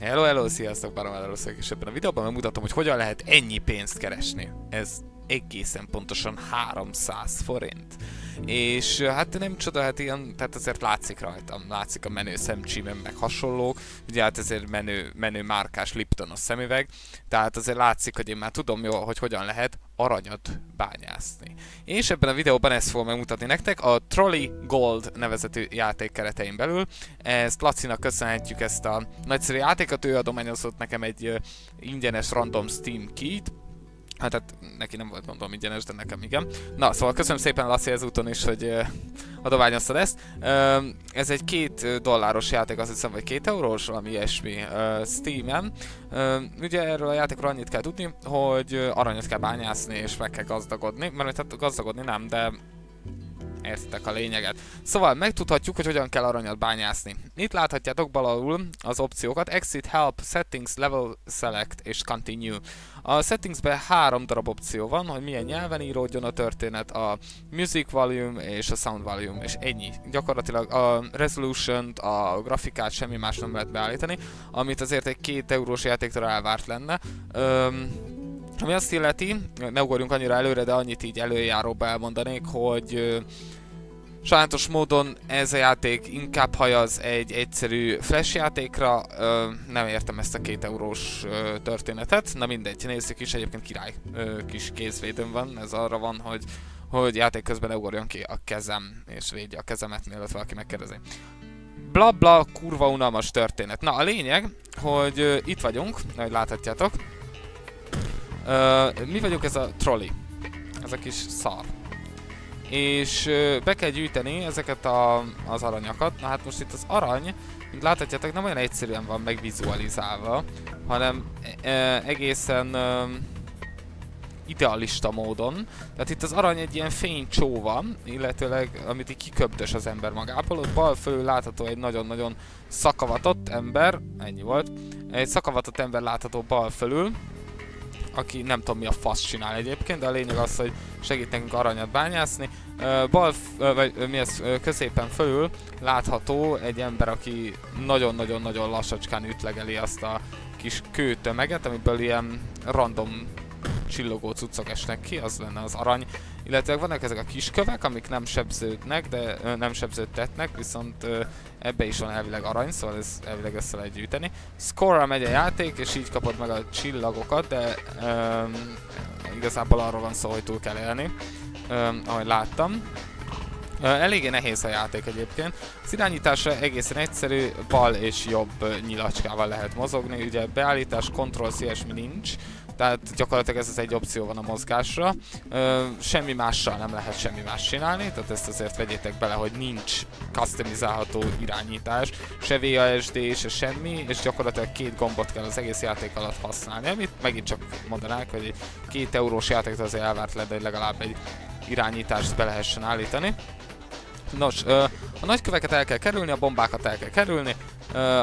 Hello, hello, sziasztok, Barom ebben a videóban megmutatom, hogy hogyan lehet ennyi pénzt keresni. Ez egészen pontosan 300 forint. És hát nem csoda, hát ilyen, tehát azért látszik rajtam, látszik a menő szemcsímen, meg hasonlók. Ugye hát ezért menő, menő márkás Lipton a szemüveg, tehát azért látszik, hogy én már tudom jól, hogy hogyan lehet aranyat bányászni. És ebben a videóban ezt fogom megmutatni nektek a Trolley Gold nevezetű játék keretein belül. Ezt Lacinak köszönhetjük ezt a nagyszerű játékot, ő adományozott nekem egy ingyenes random Steam keyt, Hát, hát neki nem volt mondom ingyenes, de nekem igen. Na, szóval köszönöm szépen Laci ezúton is, hogy uh, adományoztad ezt. Uh, ez egy két dolláros játék, azt hiszem, vagy két eurós, valami ilyesmi uh, Steam-en. Ugye erről a játékról annyit kell tudni, hogy aranyat kell bányászni és meg kell gazdagodni. Mert hát gazdagodni nem, de értitek a lényeget. Szóval megtudhatjuk, hogy hogyan kell aranyat bányászni. Itt láthatjátok bal alul az opciókat Exit, Help, Settings, Level Select és Continue. A settingsben három darab opció van, hogy milyen nyelven íródjon a történet, a Music Volume és a Sound Volume, és ennyi. Gyakorlatilag a resolution a grafikát semmi más nem lehet beállítani, amit azért egy két eurós játéktól elvárt lenne. Öm, ami azt illeti, ne ugorjunk annyira előre, de annyit így előjáróba elmondanék, hogy Sajátos módon ez a játék inkább hajaz egy egyszerű flash játékra, ö, nem értem ezt a két eurós ö, történetet, na mindegy, nézzük is, egyébként király ö, kis kézvédőm van, ez arra van, hogy, hogy játék közben ugorjon ki a kezem, és védje a kezemet, mielőtt valaki megkérdezi. Bla bla, kurva unalmas történet. Na a lényeg, hogy ö, itt vagyunk, ahogy láthatjátok. Mi vagyunk ez a trolley? Ez a kis szar és be kell gyűjteni ezeket a, az aranyakat. Na hát most itt az arany, mint láthatjátok, nem olyan egyszerűen van megvizualizálva, hanem e, egészen idealista módon. Tehát itt az arany egy ilyen fénycsó van, illetőleg amit így kiköptös az ember magából. Ott bal fölül látható egy nagyon-nagyon szakavatott ember, ennyi volt. Egy szakavatott ember látható bal fölül, aki nem tudom mi a fasz csinál egyébként, de a lényeg az, hogy segít nekünk aranyat bányászni. Bal, vagy mi ez, középen fölül látható egy ember, aki nagyon-nagyon-nagyon lassacskán ütlegeli azt a kis kőtömeget, amiből ilyen random csillogó cuccok esnek ki, az lenne az arany. Illetve vannak ezek a kis kövek, amik nem sebződnek, de ö, nem sebződtetnek, viszont ö, ebbe is van elvileg arany, szóval ez elvileg össze lehet gyűjteni. Score-ra megy a játék, és így kapod meg a csillagokat, de ö, igazából arról van szó, hogy túl kell élni, ö, ahogy láttam. Uh, eléggé nehéz a játék egyébként. Az irányítása egészen egyszerű, bal és jobb nyilacskával lehet mozogni, ugye beállítás, kontroll, ilyesmi nincs, tehát gyakorlatilag ez az egy opció van a mozgásra. Ö, semmi mással nem lehet semmi más csinálni, tehát ezt azért vegyétek bele, hogy nincs customizálható irányítás, se VASD, se semmi, és gyakorlatilag két gombot kell az egész játék alatt használni, amit megint csak mondanák, hogy egy két eurós játékot azért elvárt le, de legalább egy irányítást be lehessen állítani. Nos, a nagyköveket el kell kerülni, a bombákat el kell kerülni,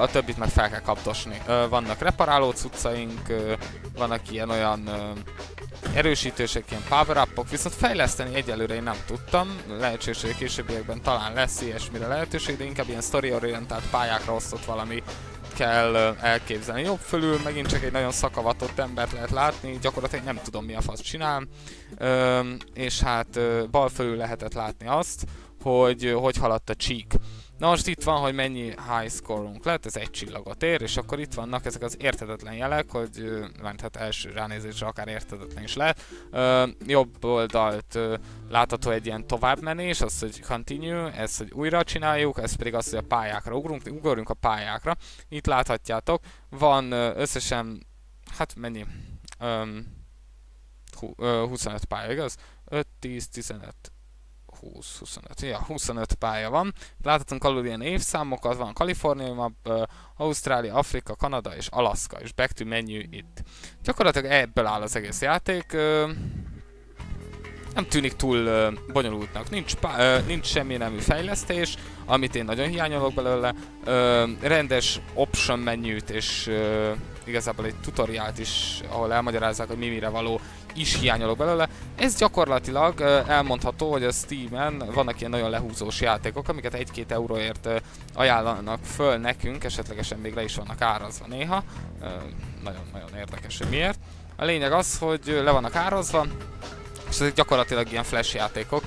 a többit meg fel kell kapdosni. Vannak reparáló cuccaink, vannak ilyen olyan erősítősek, ilyen power -up viszont fejleszteni egyelőre én nem tudtam. A későbbiekben talán lesz ilyesmire lehetőség, de inkább ilyen story-orientált pályákra osztott valami kell elképzelni. Jobb fölül megint csak egy nagyon szakavatott embert lehet látni, gyakorlatilag nem tudom mi a fasz csinál, és hát bal fölül lehetett látni azt, hogy hogy haladt a csík. Na most itt van, hogy mennyi high score-unk lett, ez egy csillagot ér, és akkor itt vannak ezek az értetetlen jelek, hogy mert hát első ránézésre akár értetetlen is lehet. Uh, jobb oldalt uh, látható egy ilyen továbbmenés, az, hogy continue, ez, hogy újra csináljuk, ez pedig az, hogy a pályákra ugrunk, ugorjunk a pályákra. Itt láthatjátok, van összesen, hát mennyi? Um, 25 pálya, igaz? 5, 10, 15, 20, 25, ja, 25 pálya van. Láthatunk alul ilyen évszámokat, van Kalifornia map, Ausztrália, Afrika, Kanada és Alaska, és back to menu itt. Gyakorlatilag ebből áll az egész játék. Uh, nem tűnik túl uh, bonyolultnak. Nincs, uh, nincs semmi nemű fejlesztés, amit én nagyon hiányolok belőle. Uh, rendes option menüt és uh, igazából egy tutoriált is, ahol elmagyarázzák, hogy mi mire való, is hiányolok belőle. Ez gyakorlatilag uh, elmondható, hogy a Steam-en vannak ilyen nagyon lehúzós játékok, amiket 1-2 euróért uh, ajánlanak föl nekünk, esetlegesen még le is vannak árazva néha. Nagyon-nagyon érdekes, hogy miért. A lényeg az, hogy le vannak árazva, és ezek gyakorlatilag ilyen flash játékok,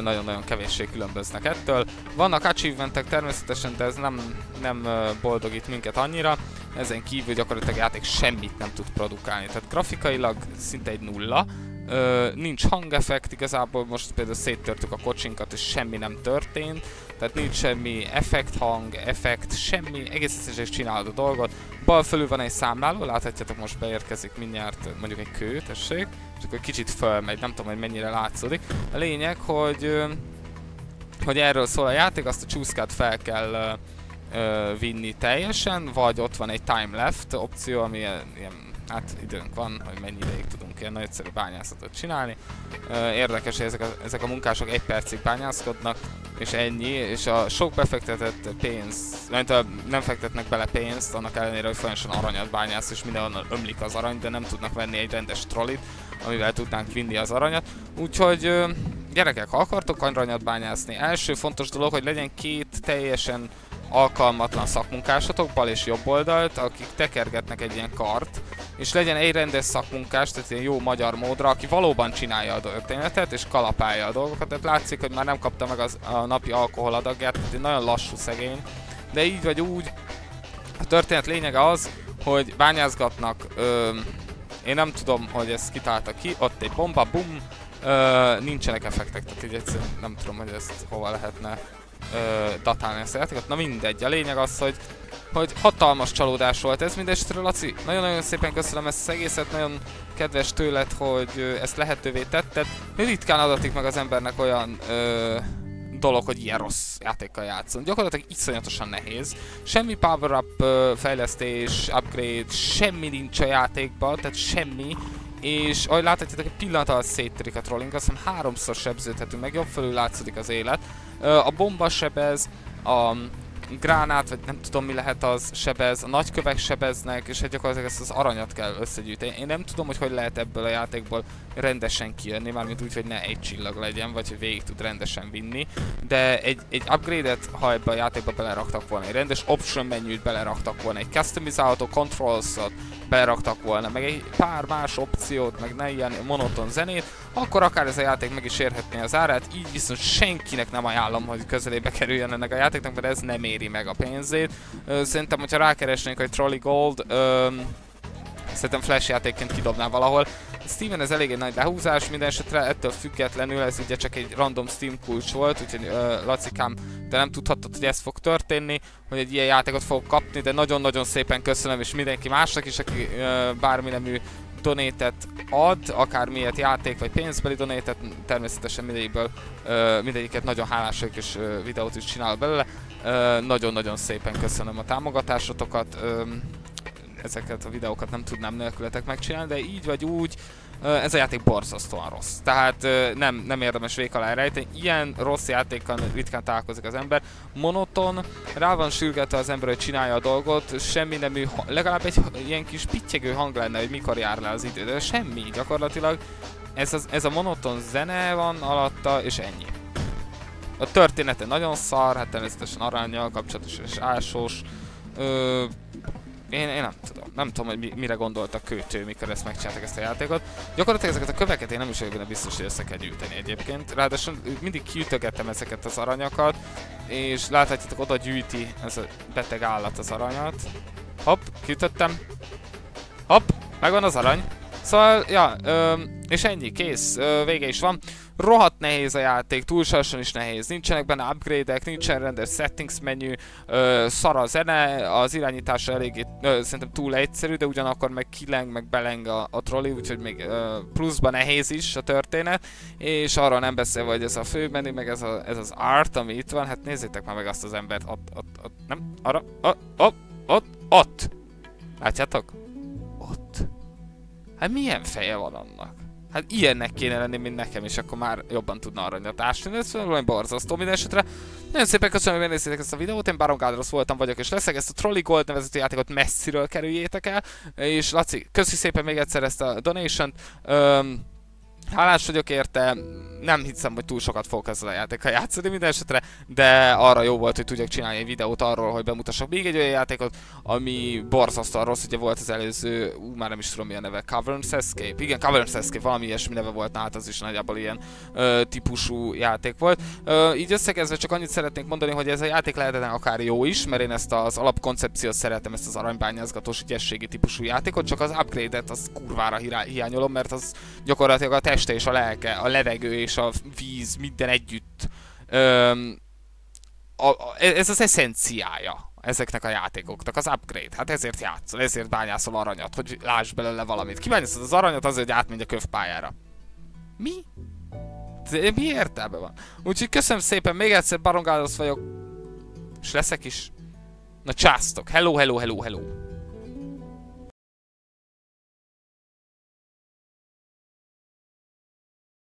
nagyon-nagyon kevéssé különböznek ettől. Vannak achievementek természetesen, de ez nem, nem boldogít minket annyira. Ezen kívül gyakorlatilag a játék semmit nem tud produkálni, tehát grafikailag szinte egy nulla. Ö, nincs hangeffekt, igazából most például széttörtük a kocsinkat és semmi nem történt, tehát nincs semmi effekt hang, effekt, semmi, egész egyszerűen csinálod a dolgot. Bal fölül van egy számláló, láthatjátok most beérkezik mindjárt mondjuk egy kő, tessék, és akkor kicsit fölmegy, nem tudom, hogy mennyire látszódik. A lényeg, hogy, hogy erről szól a játék, azt a csúszkát fel kell vinni teljesen, vagy ott van egy time left opció, ami ilyen hát időnk van, hogy mennyi ideig tudunk ilyen nagyszerű bányászatot csinálni. Érdekes, hogy ezek a, ezek a munkások egy percig bányászkodnak, és ennyi, és a sok befektetett pénz, mert nem fektetnek bele pénzt, annak ellenére, hogy folyamatosan aranyat bányász, és mindenhonnan ömlik az arany, de nem tudnak venni egy rendes trollit, amivel tudnánk vinni az aranyat. Úgyhogy gyerekek, ha akartok aranyat bányászni, első fontos dolog, hogy legyen két teljesen alkalmatlan szakmunkásatok, bal és jobb oldalt, akik tekergetnek egy ilyen kart, és legyen egy rendes szakmunkás, tehát ilyen jó magyar módra, aki valóban csinálja a történetet, és kalapálja a dolgokat, tehát látszik, hogy már nem kapta meg az, a napi alkoholadagját, tehát nagyon lassú szegény, de így vagy úgy, a történet lényege az, hogy bányázgatnak, ö, én nem tudom, hogy ezt kitálta ki, ott egy bomba, bum, nincsenek effektek, tehát így egyszerűen nem tudom, hogy ezt hova lehetne ö, datálni ezt a játékot. Na mindegy, a lényeg az, hogy hogy hatalmas csalódás volt ez mindesetre, Laci. Nagyon-nagyon szépen köszönöm ezt az egészet, nagyon kedves tőled, hogy ezt lehetővé tetted. Ritkán adatik meg az embernek olyan ö, dolog, hogy ilyen rossz játékkal játszon. Gyakorlatilag iszonyatosan nehéz. Semmi power-up fejlesztés, upgrade, semmi nincs a játékban, tehát semmi. És ahogy láthatjátok, egy pillanat alatt széttörik a trolling, azt hiszem háromszor sebződhetünk meg, jobb fölül látszik az élet. A bomba sebez, a gránát, vagy nem tudom mi lehet az, sebez, a nagykövek sebeznek, és hát gyakorlatilag ezt az aranyat kell összegyűjteni. Én nem tudom, hogy hogy lehet ebből a játékból rendesen kijönni, mármint úgy, hogy ne egy csillag legyen, vagy hogy végig tud rendesen vinni, de egy, egy upgrade-et, ha ebbe a játékba beleraktak volna, egy rendes option menüt beleraktak volna, egy customizálható controls-ot beleraktak volna, meg egy pár más opciót, meg ne ilyen monoton zenét, akkor akár ez a játék meg is érhetné az árát, így viszont senkinek nem ajánlom, hogy közelébe kerüljen ennek a játéknak, mert ez nem éri meg a pénzét. Szerintem, hogyha rákeresnénk, hogy Trolley Gold, szerintem flash játékként kidobná valahol. Steven ez elég egy nagy lehúzás, minden esetre ettől függetlenül ez ugye csak egy random Steam kulcs volt, úgyhogy uh, Lacikám, de nem tudhattad, hogy ez fog történni, hogy egy ilyen játékot fogok kapni, de nagyon-nagyon szépen köszönöm, és mindenki másnak is, aki uh, bármi nemű donétet ad, akár miért játék vagy pénzbeli donétet, természetesen mindegyikből, uh, mindegyiket nagyon hálás és uh, videót is csinál belőle. Nagyon-nagyon szépen köszönöm a támogatásotokat. Ezeket a videókat nem tudnám nélkületek megcsinálni, de így vagy úgy ez a játék borzasztóan rossz. Tehát nem, nem érdemes vék alá rejteni. Ilyen rossz játékkal ritkán találkozik az ember. Monoton, rá van sürgetve az ember, hogy csinálja a dolgot, semmi nemű, legalább egy ilyen kis pittyegő hang lenne, hogy mikor jár le az idő, de semmi gyakorlatilag. Ez, az, ez a monoton zene van alatta, és ennyi. A története nagyon szar, hát természetesen arányjal kapcsolatos és ásós. Ö, én, én nem tudom. Nem tudom, hogy mi, mire gondolt a költő, mikor ezt megcsináltak ezt a játékot. Gyakorlatilag ezeket a köveket én nem is vagyok benne biztos, hogy össze kell gyűjteni egyébként. Ráadásul mindig kiütögettem ezeket az aranyakat, és láthatjátok, oda gyűjti ez a beteg állat az aranyat. Hopp, kiütöttem. Hopp, megvan az arany. Szóval, ja, ö, és ennyi, kész, ö, vége is van. Rohadt nehéz a játék, túlságosan is nehéz. Nincsenek benne upgrade-ek, nincsen rendes settings menü, szar a zene, az irányítása eléggé ö, szerintem túl egyszerű, de ugyanakkor meg kileng, meg beleng a, a trolley, úgyhogy még ö, pluszban nehéz is a történet. És arra nem beszélve, hogy ez a fő menü, meg ez, a, ez az art, ami itt van, hát nézzétek már meg azt az embert, ott, ott, ott, nem, arra, ott, ott, ott, ott. Látjátok? Hát milyen feje van annak? Hát ilyennek kéne lenni, mint nekem, és akkor már jobban tudna aranyat ásni. Ez valami borzasztó minden esetre. Nagyon szépen köszönöm, hogy megnéztétek ezt a videót. Én Baron Gádrosz voltam vagyok, és leszek. Ezt a Trolley Gold nevezetű játékot messziről kerüljétek el. És Laci, köszi szépen még egyszer ezt a donation-t. Um, Hálás vagyok érte, nem hiszem, hogy túl sokat fogok ezzel a játékkal játszani minden esetre, de arra jó volt, hogy tudjak csinálni egy videót arról, hogy bemutassak még egy olyan játékot, ami borzasztóan rossz, ugye volt az előző, ú, már nem is tudom mi a neve, Caverns Escape, igen, Caverns Escape, valami ilyesmi neve volt, hát az is nagyjából ilyen ö, típusú játék volt. Ö, így összegezve csak annyit szeretnék mondani, hogy ez a játék lehetne akár jó is, mert én ezt az alapkoncepciót szeretem, ezt az aranybányázgatós ügyességi típusú játékot, csak az upgrade-et az kurvára hiányolom, mert az gyakorlatilag a teste és a lelke, a levegő és a víz, minden együtt. Öm, a, a, ez az eszenciája ezeknek a játékoknak, az upgrade. Hát ezért játszol, ezért bányászol aranyat, hogy láss belőle valamit. Kibányászod az aranyat azért, hogy átmegy a kövpályára. Mi? Mi értelme van? Úgyhogy köszönöm szépen, még egyszer Barongádos vagyok. És leszek is. Na császtok. Hello, hello, hello, hello.